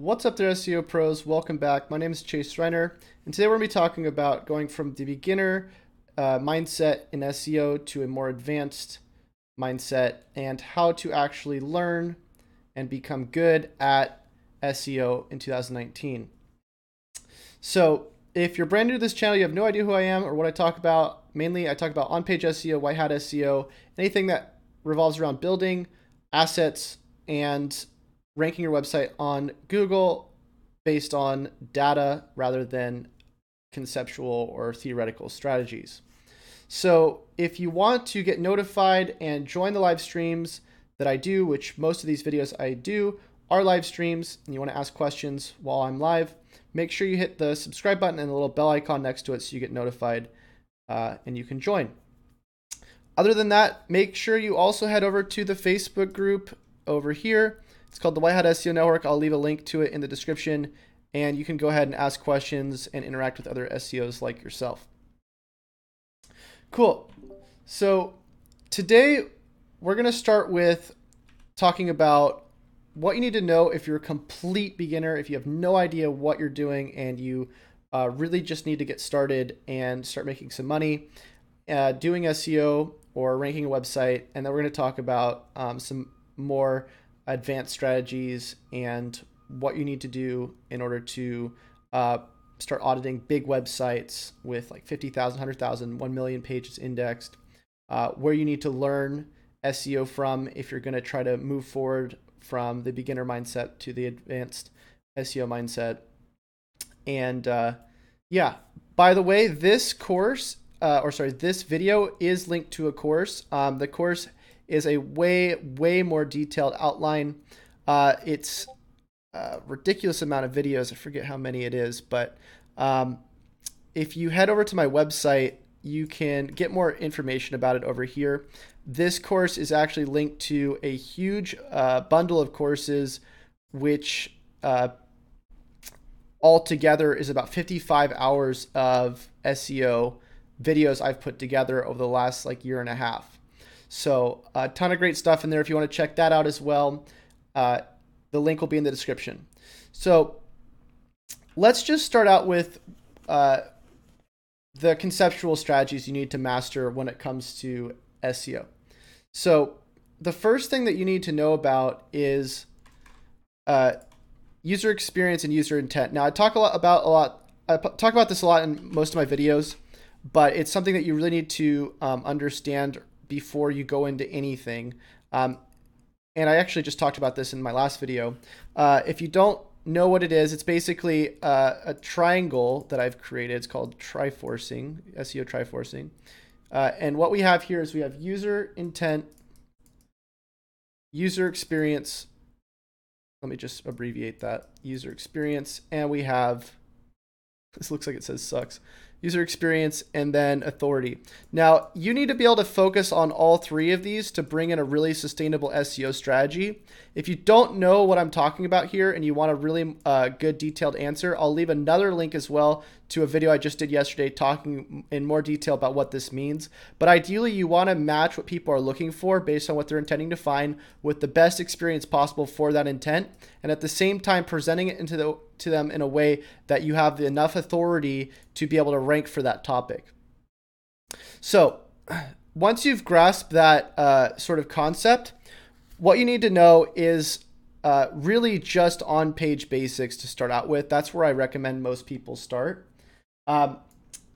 What's up there, SEO pros? Welcome back. My name is Chase Reiner, and today we're going to be talking about going from the beginner uh, mindset in SEO to a more advanced mindset and how to actually learn and become good at SEO in 2019. So, if you're brand new to this channel, you have no idea who I am or what I talk about. Mainly, I talk about on page SEO, white hat SEO, anything that revolves around building assets and ranking your website on Google based on data rather than conceptual or theoretical strategies. So, if you want to get notified and join the live streams that I do, which most of these videos I do are live streams, and you want to ask questions while I'm live, make sure you hit the subscribe button and the little bell icon next to it so you get notified uh, and you can join. Other than that, make sure you also head over to the Facebook group over here. It's called the White Hat SEO Network. I'll leave a link to it in the description, and you can go ahead and ask questions and interact with other SEOs like yourself. Cool. So today we're going to start with talking about what you need to know if you're a complete beginner, if you have no idea what you're doing and you uh, really just need to get started and start making some money uh, doing SEO or ranking a website. And then we're going to talk about um, some more advanced strategies and what you need to do in order to uh, start auditing big websites with like 50,000, 100,000, 1 million pages indexed, uh, where you need to learn SEO from if you're going to try to move forward from the beginner mindset to the advanced SEO mindset. And uh, yeah, by the way, this course, uh, or sorry, this video is linked to a course. Um, the course is a way, way more detailed outline. Uh, it's a ridiculous amount of videos. I forget how many it is, but um, if you head over to my website, you can get more information about it over here. This course is actually linked to a huge uh, bundle of courses, which uh, altogether is about 55 hours of SEO videos I've put together over the last like year and a half. So a ton of great stuff in there. If you want to check that out as well, uh, the link will be in the description. So let's just start out with uh, the conceptual strategies you need to master when it comes to SEO. So the first thing that you need to know about is uh, user experience and user intent. Now I talk a lot about a lot. I talk about this a lot in most of my videos, but it's something that you really need to um, understand before you go into anything. Um, and I actually just talked about this in my last video. Uh, if you don't know what it is, it's basically uh, a triangle that I've created. It's called Triforcing, SEO Triforcing. Uh, and what we have here is we have user intent, user experience. Let me just abbreviate that user experience. And we have, this looks like it says sucks user experience, and then authority. Now, you need to be able to focus on all three of these to bring in a really sustainable SEO strategy. If you don't know what I'm talking about here and you want a really uh, good detailed answer, I'll leave another link as well to a video I just did yesterday talking in more detail about what this means. But ideally, you want to match what people are looking for based on what they're intending to find with the best experience possible for that intent, and at the same time presenting it into the to them in a way that you have the enough authority to be able to rank for that topic. So, once you've grasped that uh, sort of concept, what you need to know is uh, really just on page basics to start out with. That's where I recommend most people start. Um,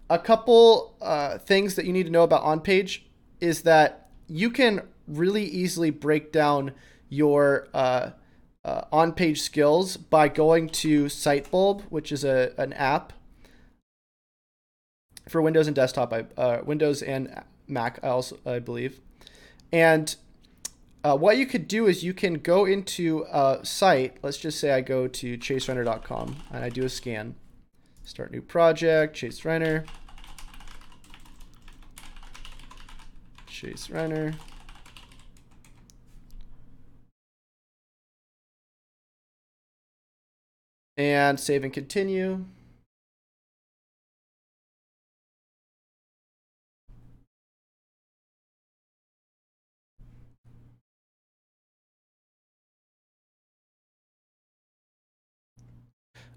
a couple uh, things that you need to know about on page is that you can really easily break down your uh, uh, on page skills by going to Sitebulb, which is a, an app for Windows and desktop, I, uh, Windows and Mac, I also I believe. And uh, what you could do is you can go into a site. Let's just say I go to chasereiner.com and I do a scan. Start new project, Chase Reiner. Chase Reiner. And save and continue.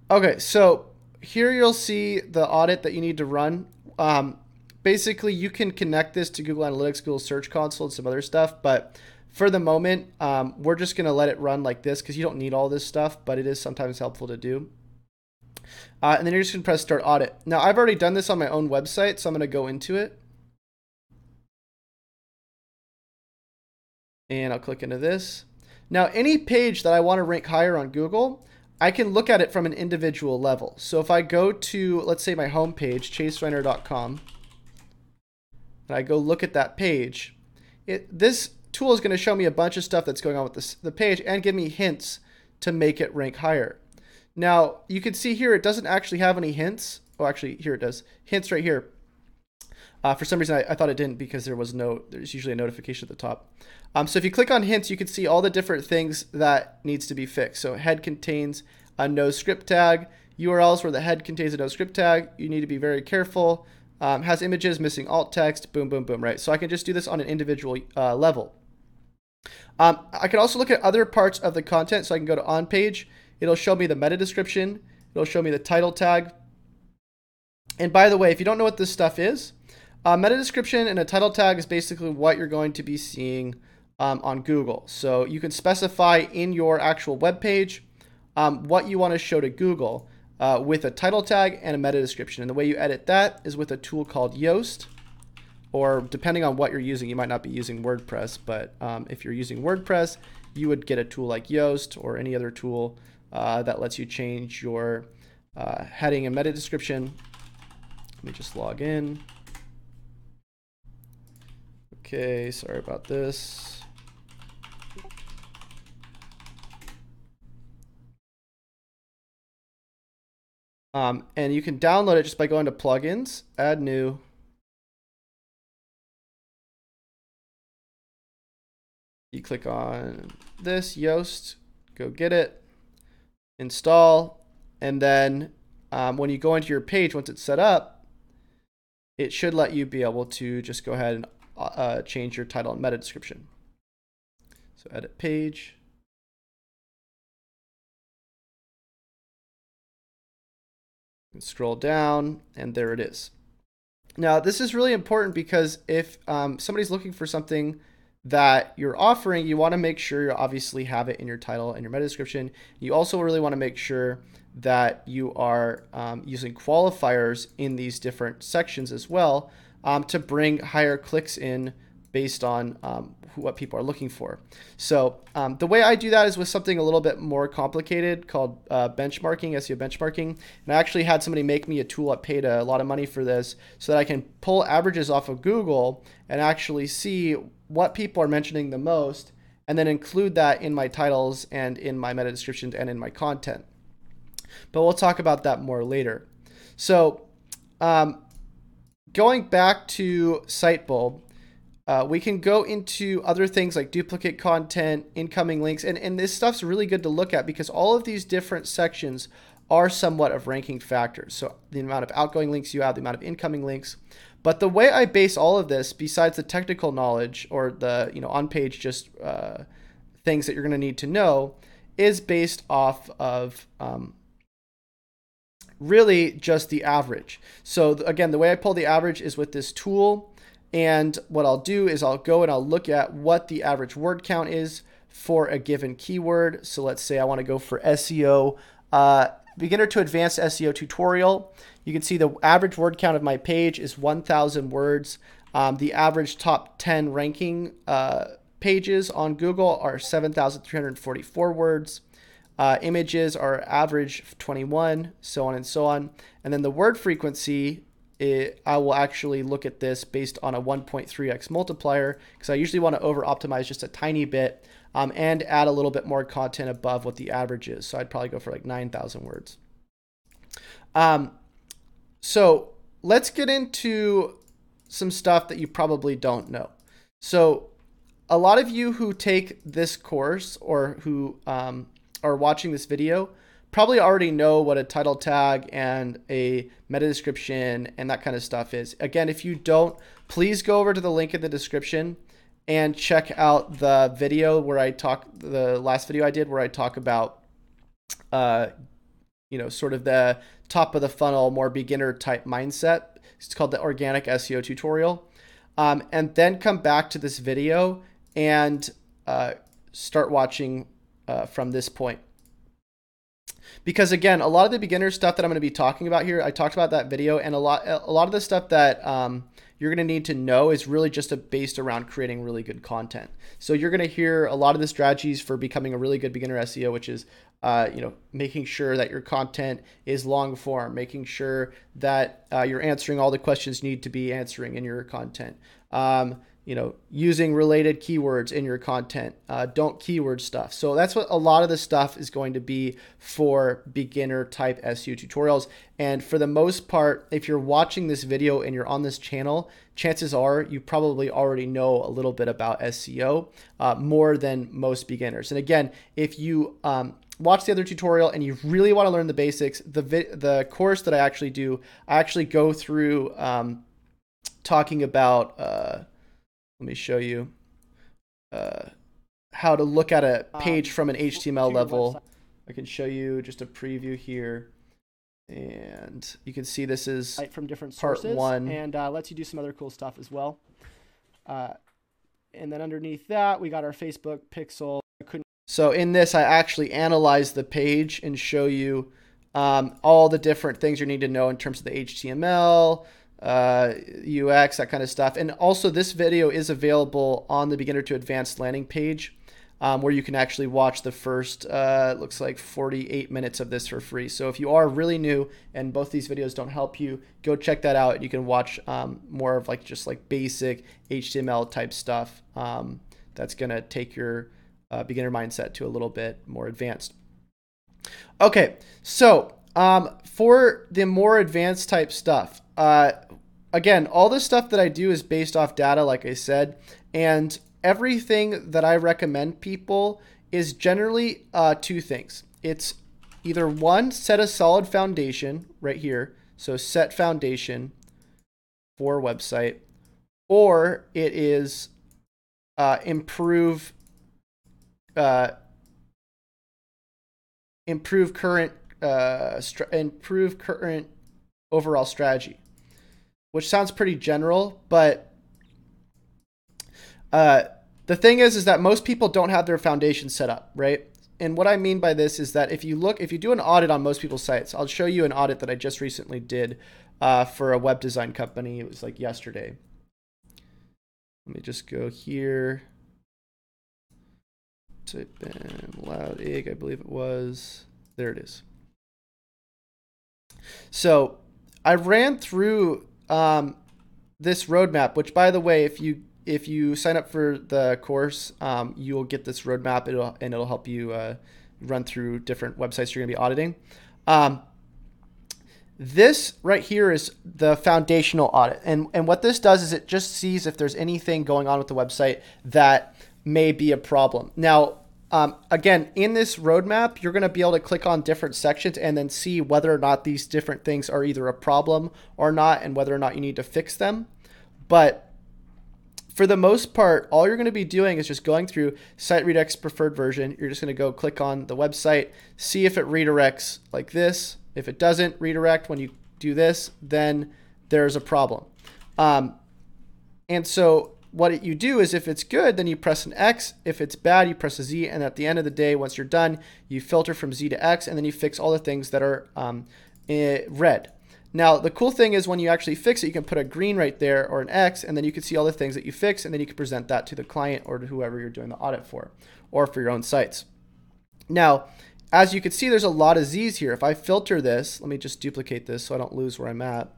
Okay, so here you'll see the audit that you need to run. Um, basically, you can connect this to Google Analytics, Google Search Console, and some other stuff. But for the moment, um, we're just going to let it run like this because you don't need all this stuff, but it is sometimes helpful to do. Uh, and then you're just going to press Start Audit. Now, I've already done this on my own website, so I'm going to go into it. And I'll click into this. Now, any page that I want to rank higher on Google, I can look at it from an individual level. So if I go to, let's say, my homepage, chasereiner.com, and I go look at that page, it, this tool is going to show me a bunch of stuff that's going on with this, the page and give me hints to make it rank higher. Now, you can see here it doesn't actually have any hints. Oh, actually, here it does. Hints right here. Uh, for some reason, I, I, thought it didn't because there was no, there's usually a notification at the top. Um, so if you click on hints, you can see all the different things that needs to be fixed. So head contains a no script tag, URLs where the head contains a no script tag. You need to be very careful. Um, has images missing alt text, boom, boom, boom, right? So I can just do this on an individual uh, level. Um, I can also look at other parts of the content. So I can go to on page. It'll show me the meta description. It'll show me the title tag. And by the way, if you don't know what this stuff is, uh, meta description and a title tag is basically what you're going to be seeing um, on Google. So you can specify in your actual web page um, what you want to show to Google uh, with a title tag and a meta description. And the way you edit that is with a tool called Yoast, or depending on what you're using, you might not be using WordPress, but um, if you're using WordPress, you would get a tool like Yoast or any other tool uh, that lets you change your uh, heading and meta description. Let me just log in. Okay, sorry about this. Um, and you can download it just by going to plugins, add new. You click on this, Yoast, go get it, install, and then um, when you go into your page, once it's set up, it should let you be able to just go ahead and uh, change your title and meta description. So edit page. Scroll down and there it is. Now this is really important because if um, somebody's looking for something that you're offering, you want to make sure you obviously have it in your title and your meta description. You also really want to make sure that you are um, using qualifiers in these different sections as well um, to bring higher clicks in based on um, what people are looking for. So um, the way I do that is with something a little bit more complicated called uh, benchmarking, SEO benchmarking. And I actually had somebody make me a tool. I paid a lot of money for this so that I can pull averages off of Google and actually see what people are mentioning the most and then include that in my titles and in my meta descriptions and in my content. But we'll talk about that more later. So um, going back to Sitebulb, uh, we can go into other things like duplicate content, incoming links, and, and this stuff's really good to look at because all of these different sections are somewhat of ranking factors. So the amount of outgoing links you have, the amount of incoming links. But the way I base all of this, besides the technical knowledge or the you know on page just uh, things that you're going to need to know, is based off of um, really just the average. So again, the way I pull the average is with this tool. And what I'll do is I'll go and I'll look at what the average word count is for a given keyword. So let's say I want to go for SEO, uh, beginner to advanced SEO tutorial. You can see the average word count of my page is 1,000 words. Um, the average top 10 ranking uh, pages on Google are 7,344 words. Uh, images are average 21, so on and so on. And then the word frequency, it, I will actually look at this based on a 1.3x multiplier because I usually want to over optimize just a tiny bit um, and add a little bit more content above what the average is. So I'd probably go for like 9,000 words. Um, so let's get into some stuff that you probably don't know. So a lot of you who take this course or who um, are watching this video probably already know what a title tag and a meta description and that kind of stuff is. Again, if you don't, please go over to the link in the description and check out the video where I talk, the last video I did where I talk about uh, you know, sort of the top of the funnel, more beginner type mindset. It's called the organic SEO tutorial. Um, and then come back to this video and uh, start watching uh, from this point. Because again, a lot of the beginner stuff that I'm going to be talking about here, I talked about that video, and a lot, a lot of the stuff that um, you're going to need to know is really just based around creating really good content. So you're going to hear a lot of the strategies for becoming a really good beginner SEO, which is uh, you know making sure that your content is long form, making sure that uh, you're answering all the questions you need to be answering in your content. Um, you know, using related keywords in your content. Uh, don't keyword stuff. So that's what a lot of the stuff is going to be for beginner type SEO tutorials. And for the most part, if you're watching this video and you're on this channel, chances are you probably already know a little bit about SEO uh, more than most beginners. And again, if you um, watch the other tutorial and you really want to learn the basics, the vi- the course that I actually do, I actually go through um, talking about. Uh, let me show you uh, how to look at a um, page um, from an HTML level. I can show you just a preview here. And you can see this is from different sources part one. and uh, lets you do some other cool stuff as well. Uh, and then underneath that, we got our Facebook pixel. So in this, I actually analyze the page and show you um, all the different things you need to know in terms of the HTML, uh, UX, that kind of stuff. And also, this video is available on the beginner to advanced landing page. Um, where you can actually watch the first, uh, looks like 48 minutes of this for free. So if you are really new and both these videos don't help you, go check that out. You can watch um, more of like just like basic HTML type stuff um, that's going to take your uh, beginner mindset to a little bit more advanced. Okay, so um, for the more advanced type stuff, uh, again, all the stuff that I do is based off data, like I said, and everything that I recommend people is generally uh, two things. It's either one, set a solid foundation right here, so set foundation for website, or it is uh, improve uh, improve current uh, improve current overall strategy, which sounds pretty general, but uh, the thing is, is that most people don't have their foundation set up, right? And what I mean by this is that if you look, if you do an audit on most people's sites, I'll show you an audit that I just recently did uh, for a web design company. It was like yesterday. Let me just go here. Type in loud egg, I believe it was. There it is. So I ran through um, this roadmap, which by the way, if you if you sign up for the course, um, you will get this roadmap. It'll and it'll help you uh, run through different websites you're going to be auditing. Um, this right here is the foundational audit, and and what this does is it just sees if there's anything going on with the website that may be a problem. Now, um, again, in this roadmap, you're going to be able to click on different sections and then see whether or not these different things are either a problem or not and whether or not you need to fix them. But for the most part, all you're going to be doing is just going through Site Redirect's preferred version. You're just going to go click on the website, see if it redirects like this. If it doesn't redirect when you do this, then there's a problem. Um, and so what you do is if it's good, then you press an X. If it's bad, you press a Z. And at the end of the day, once you're done, you filter from Z to X and then you fix all the things that are um, eh, red. Now, the cool thing is when you actually fix it, you can put a green right there or an X, and then you can see all the things that you fix, and then you can present that to the client or to whoever you're doing the audit for, or for your own sites. Now, as you can see, there's a lot of Z's here. If I filter this, let me just duplicate this so I don't lose where I'm at.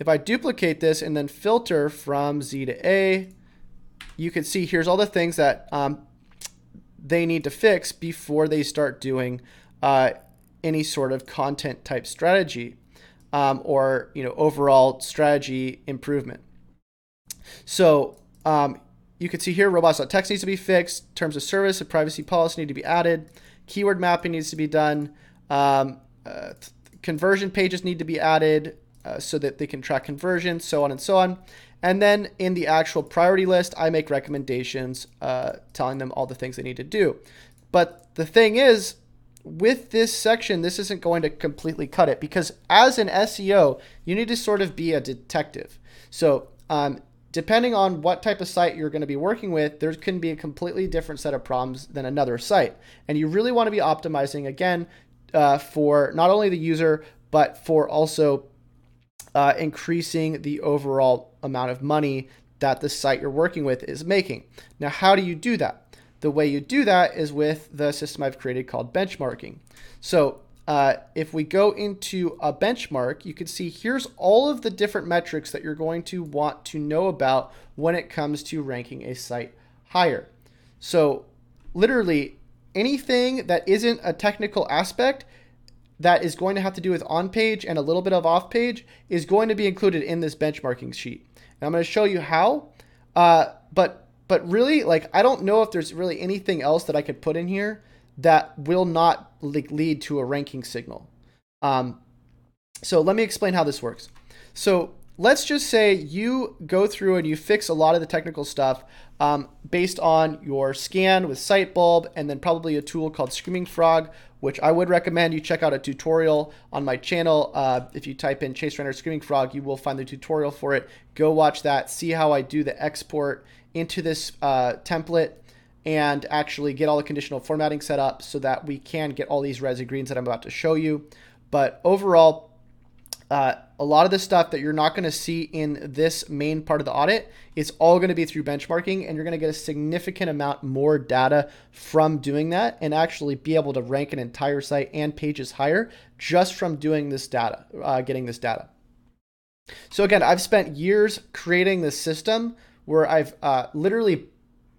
If I duplicate this and then filter from Z to A, you can see here's all the things that um, they need to fix before they start doing uh, any sort of content type strategy um, or you know overall strategy improvement. So um, you can see here robots.txt needs to be fixed. Terms of service and privacy policy need to be added. Keyword mapping needs to be done. Um, uh, conversion pages need to be added uh, so that they can track conversions, so on and so on. And then in the actual priority list, I make recommendations uh, telling them all the things they need to do. But the thing is, with this section, this isn't going to completely cut it because as an SEO, you need to sort of be a detective. So, um, depending on what type of site you're going to be working with, there can be a completely different set of problems than another site. And you really want to be optimizing, again, uh, for not only the user, but for also uh, increasing the overall amount of money that the site you're working with is making. Now, how do you do that? The way you do that is with the system I've created called benchmarking. So uh, if we go into a benchmark, you can see here's all of the different metrics that you're going to want to know about when it comes to ranking a site higher. So literally anything that isn't a technical aspect that is going to have to do with on page and a little bit of off page is going to be included in this benchmarking sheet. And I'm going to show you how. Uh, but but really, like I don't know if there's really anything else that I could put in here that will not like, lead to a ranking signal. Um, so let me explain how this works. So let's just say you go through and you fix a lot of the technical stuff um, based on your scan with Sitebulb and then probably a tool called Screaming Frog, which I would recommend you check out a tutorial on my channel. Uh, if you type in Chase Reiner Screaming Frog, you will find the tutorial for it. Go watch that, see how I do the export into this uh, template and actually get all the conditional formatting set up so that we can get all these resi greens that I'm about to show you. But overall, uh, a lot of the stuff that you're not going to see in this main part of the audit is all going to be through benchmarking, and you're going to get a significant amount more data from doing that and actually be able to rank an entire site and pages higher just from doing this data, uh, getting this data. So, again, I've spent years creating this system where I've uh, literally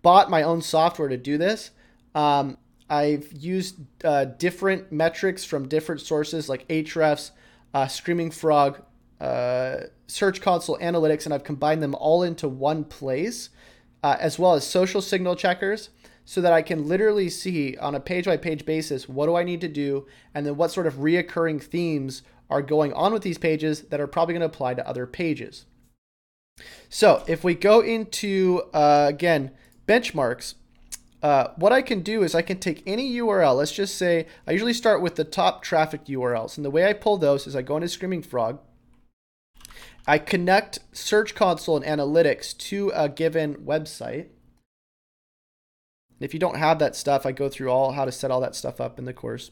bought my own software to do this. Um, I've used uh, different metrics from different sources like Ahrefs, uh, Screaming Frog, uh, Search Console Analytics, and I've combined them all into one place, uh, as well as social signal checkers, so that I can literally see on a page by page basis what do I need to do, and then what sort of reoccurring themes are going on with these pages that are probably going to apply to other pages. So if we go into, uh, again, benchmarks, uh, what I can do is I can take any URL. Let's just say I usually start with the top traffic URLs. And the way I pull those is I go into Screaming Frog. I connect Search Console and Analytics to a given website. If you don't have that stuff, I go through all how to set all that stuff up in the course.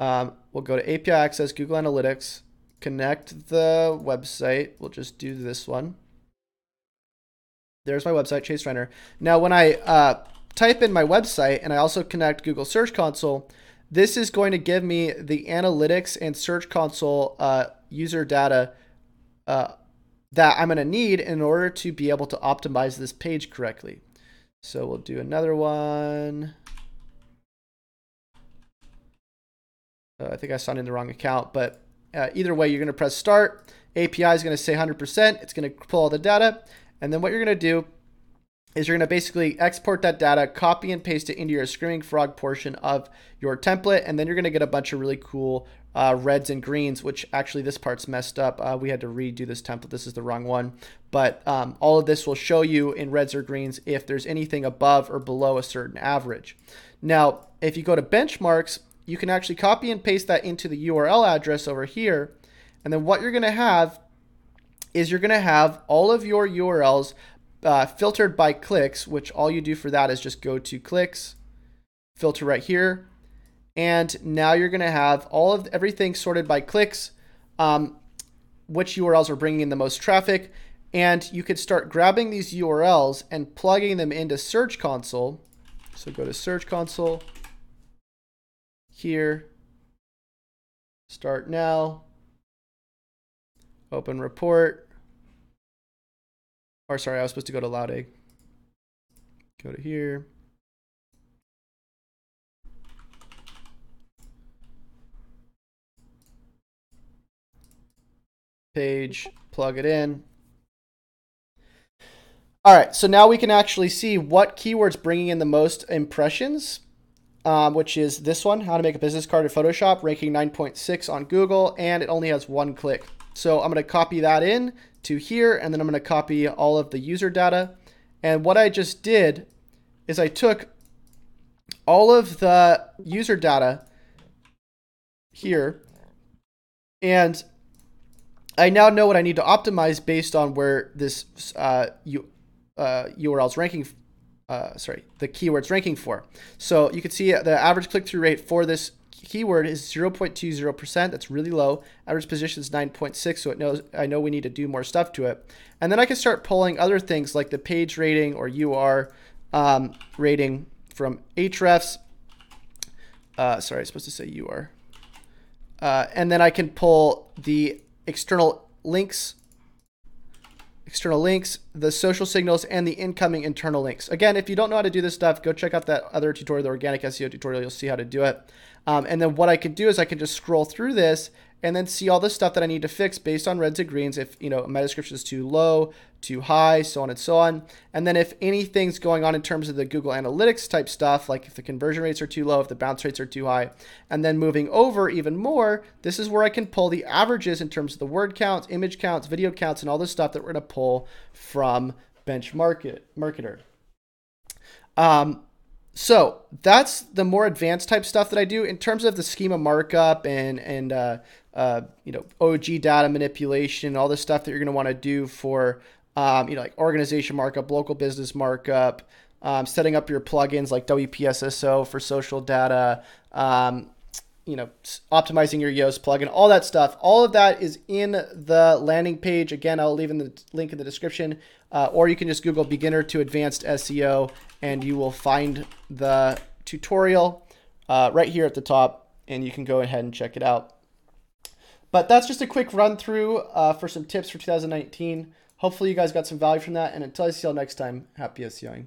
Um, we'll go to API Access, Google Analytics, connect the website. We'll just do this one. There's my website, Chase Reiner. Now, when I uh, type in my website and I also connect Google Search Console, this is going to give me the analytics and Search Console uh, user data uh, that I'm going to need in order to be able to optimize this page correctly. So we'll do another one. Uh, I think I signed in the wrong account, but uh, either way, you're going to press start. API is going to say 100%. It's going to pull all the data. And then what you're going to do is you're going to basically export that data, copy and paste it into your Screaming Frog portion of your template, and then you're going to get a bunch of really cool uh, reds and greens, which actually this part's messed up. Uh, we had to redo this template. This is the wrong one. But um, all of this will show you in reds or greens if there's anything above or below a certain average. Now, if you go to benchmarks, you can actually copy and paste that into the URL address over here. And then what you're going to have is you're going to have all of your URLs uh, filtered by clicks, which all you do for that is just go to clicks, filter right here. And now you're going to have all of everything sorted by clicks, um, which URLs are bringing in the most traffic. And you could start grabbing these URLs and plugging them into Search Console. So go to Search Console here, start now, open report. Or sorry, I was supposed to go to Loud Go to here. Page, plug it in. All right, so now we can actually see what keywords bringing in the most impressions um, which is this one, how to make a business card in Photoshop, ranking 9.6 on Google, and it only has one click. So I'm going to copy that in to here, and then I'm going to copy all of the user data. And what I just did is I took all of the user data here. And I now know what I need to optimize based on where this uh, U, uh, URL is ranking. Uh, sorry, the keywords ranking for. So you can see the average click through rate for this keyword is 0.20%. That's really low. Average position is 9.6, so it knows I know we need to do more stuff to it. And then I can start pulling other things like the page rating or UR um, rating from Ahrefs. Uh, sorry, I'm supposed to say UR. Uh, and then I can pull the external links external links, the social signals, and the incoming internal links. Again, if you don't know how to do this stuff, go check out that other tutorial, the organic SEO tutorial. You'll see how to do it. Um, and then what I can do is I can just scroll through this and then see all the stuff that I need to fix based on reds and greens. If you know my description is too low, too high, so on and so on. And then if anything's going on in terms of the Google Analytics type stuff, like if the conversion rates are too low, if the bounce rates are too high, and then moving over even more, this is where I can pull the averages in terms of the word counts, image counts, video counts, and all the stuff that we're to pull from Benchmark Marketer. Um, so that's the more advanced type stuff that I do in terms of the schema markup and and uh, uh, you know OG data manipulation, all the stuff that you're going to want to do for um, you know like organization markup, local business markup, um, setting up your plugins like WPSSO for social data, um, you know optimizing your Yoast plugin, all that stuff. All of that is in the landing page. Again, I'll leave in the link in the description, uh, or you can just Google beginner to advanced SEO and you will find the tutorial uh, right here at the top, and you can go ahead and check it out. But that's just a quick run through uh, for some tips for 2019. Hopefully, you guys got some value from that. And until I see you all next time, happy SEOing.